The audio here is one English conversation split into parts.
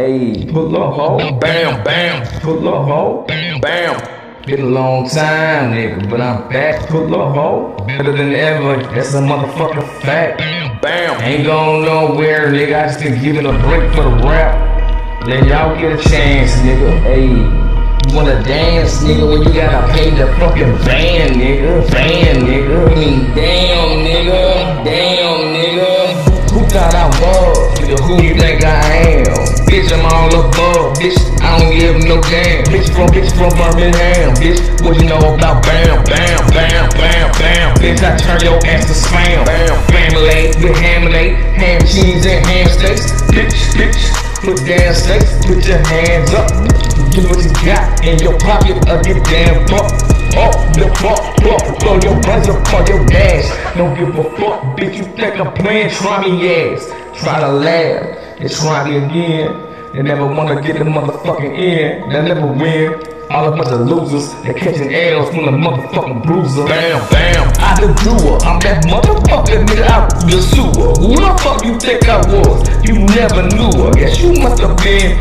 Hey, pull up, ho. Bam, bam, Pull up, ho. bam, bam. Been a long time, nigga, but I'm back. Pull up, ho. Better than ever. That's a motherfucking fact. Bam, bam. Ain't going nowhere, nigga. I just been giving a break for the rap. Let y'all get a chance, nigga. Hey, you wanna dance, nigga, when you gotta pay the fucking van, nigga. Van, nigga. I mean, damn, nigga. Damn, nigga. Who thought I was? Nigga, who you think I am? Bitch, I'm all above. Bitch, I don't give no damn. Bitch from, bitch from Birmingham. Bitch, what you know about bam, bam, bam, bam, bam. Bitch, I turn your ass to spam. Bam, family with hammonade, ham cheese and ham steaks. Bitch, bitch, put down steaks. Put your hands up. Get what you got in your pocket of your damn buck. Oh, the fuck, fuck, throw your up on your dash. Don't give a fuck, bitch. You think I'm playing? Try me ass. Try to laugh and try me again. They never wanna get the motherfucking end. They never win. All a bunch of losers. They catching L's from the motherfucking bruiser. Bam, bam. I the doer. I'm that motherfucker nigga out the sewer. Who the fuck you think I was? You never knew her. Guess you must have been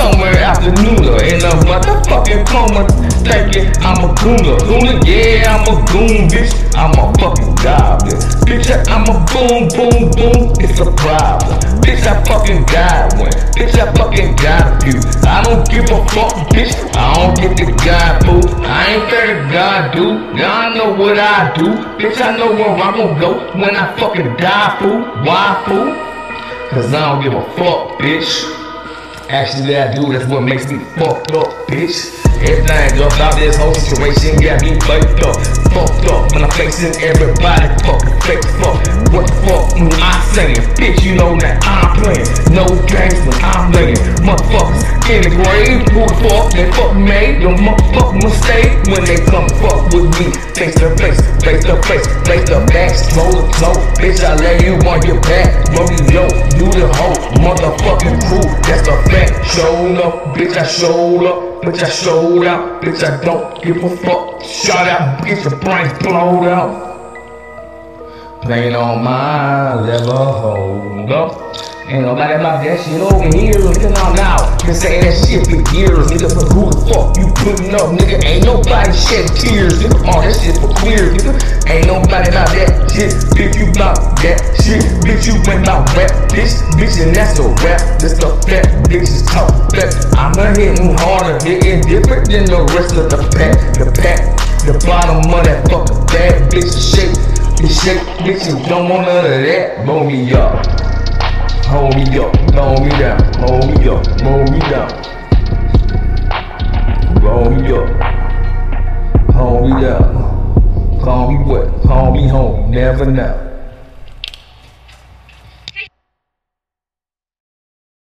out the nooner in a motherfucking coma, thinking I'm a gooner. Gooner, yeah, I'm a goon, bitch. I'm a fucking goblin. Bitch, I'm a boom, boom, boom. It's a problem. Bitch, I fucking got one. Bitch, I fucking got a few. I don't give a fuck, bitch. I don't get the God, boo. I ain't fair to God, dude. God know what I do. Bitch, I know where I'm gonna go when I fucking die, fool. Why, fool? Cause I don't give a fuck, bitch. Actually, I do, that's what makes me fucked up, bitch. Everything about this whole situation got me fucked up, fucked up. When I'm facing everybody, fucking fake fuck. What the fuck am I saying? Bitch, you know that I'm playing. No games when I'm laying. Motherfuckers in the grave, who the fuck they fuck made? Your motherfucking mistake when they come fuck with me. Face to face, face to face, face to back, slow to slow. Bitch, I lay you on your back, rodeo, do the whole motherfucking crew. That's up, bitch, I showed up, bitch, I showed out, bitch, I don't give a fuck. Shut out, bitch, your brain blowed out. Playing on my level, hold up. Ain't nobody about that shit over here, nigga, I'm out. Been saying that shit for years, nigga, but who the fuck you putting up, nigga? Ain't nobody shed tears, nigga. All that shit for queers, nigga. Ain't nobody about that shit, bitch, you about that shit, bitch, you went about rap, bitch, bitch, and that's a rap. This the hitting harder, hitting different than the rest of the pack. The pack, the bottom of that fucking bag, bitch, is shake, bitch, shake, bitch, you don't want none of that. Blow me up. Hold me up, hold me down, hold me up, hold me down. Roll me up, hold me down. Call me what? Call me home, never know.